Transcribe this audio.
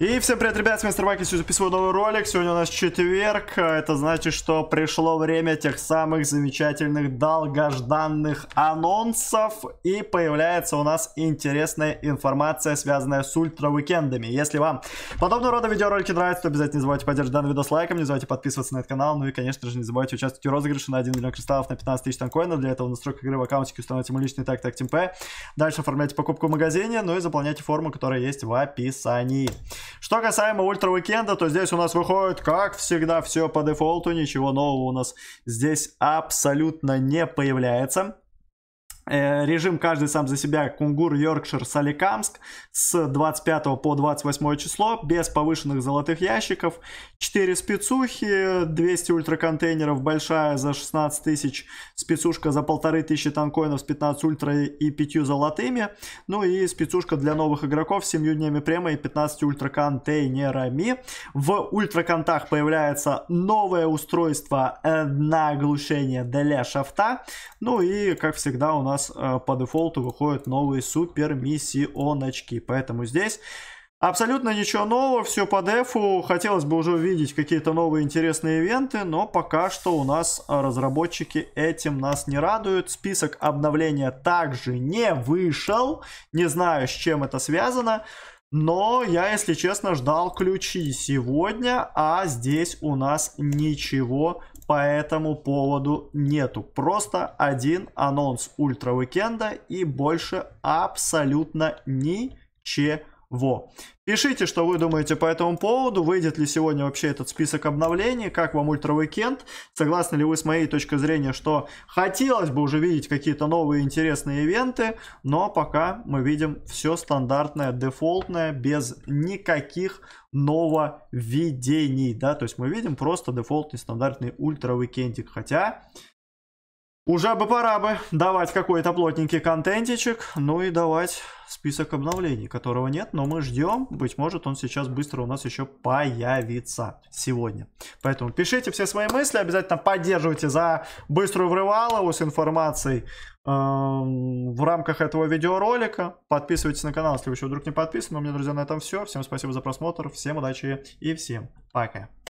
И всем привет, ребят, мистер Маки, сегодня записываю новый ролик, сегодня у нас четверг, это значит, что пришло время тех самых замечательных долгожданных анонсов, и появляется у нас интересная информация, связанная с ультра-уикендами. Если вам подобного рода видеоролики нравятся, то обязательно не забывайте поддержать данный видос лайком, не забывайте подписываться на этот канал, ну и, конечно же, не забывайте участвовать в розыгрыше на 1 миллион кристаллов на 15 тысяч танкоинов, для этого настройка игры в аккаунтике установите мой личный так, так, ТимП, дальше оформляйте покупку в магазине, ну и заполняйте форму, которая есть в описании. Что касаемо ультра уикенда, то здесь у нас выходит, как всегда, все по дефолту, ничего нового у нас здесь абсолютно не появляется. Э, режим каждый сам за себя. Кунгур, Йоркшир, Соликамск. С 25 по 28 число без повышенных золотых ящиков. 4 спецухи 200 ультраконтейнеров большая за 16 тысяч спецушка за полторы тысячи танкоинов с 15 ультра и 5 золотыми. Ну и спецушка для новых игроков с 7 днями према и 15 ультраконтейнерами. В ультраконтах появляется новое устройство на оглушение для шафта. Ну и как всегда у нас нас э, по дефолту выходят новые супер миссионочки. Поэтому здесь абсолютно ничего нового, все по дефу. Хотелось бы уже увидеть какие-то новые интересные ивенты, но пока что у нас разработчики этим нас не радуют. Список обновления также не вышел. Не знаю, с чем это связано. Но я, если честно, ждал ключи сегодня, а здесь у нас ничего по этому поводу нету. Просто один анонс ультра уикенда и больше абсолютно ничего во. Пишите, что вы думаете по этому поводу, выйдет ли сегодня вообще этот список обновлений, как вам Ультра Уикенд, согласны ли вы с моей точкой зрения, что хотелось бы уже видеть какие-то новые интересные ивенты, но пока мы видим все стандартное, дефолтное, без никаких нововведений, да, то есть мы видим просто дефолтный стандартный Ультра Уикендик, хотя... Уже бы пора бы давать какой-то плотненький контентичек, ну и давать список обновлений, которого нет, но мы ждем. Быть может, он сейчас быстро у нас еще появится сегодня. Поэтому пишите все свои мысли, обязательно поддерживайте за быструю врывалову с информацией э, в рамках этого видеоролика. Подписывайтесь на канал, если вы еще вдруг не подписаны. У меня, друзья, на этом все. Всем спасибо за просмотр, всем удачи и всем пока.